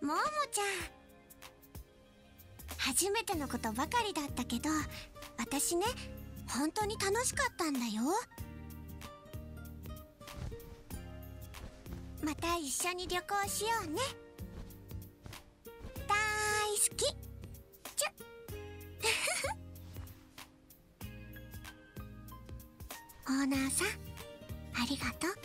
ももちゃん。初めてのことばかりだったけど私ね本当に楽しかったんだよ。また一緒に旅行しようね。大好き。チュッ。オーナーさんありがとう。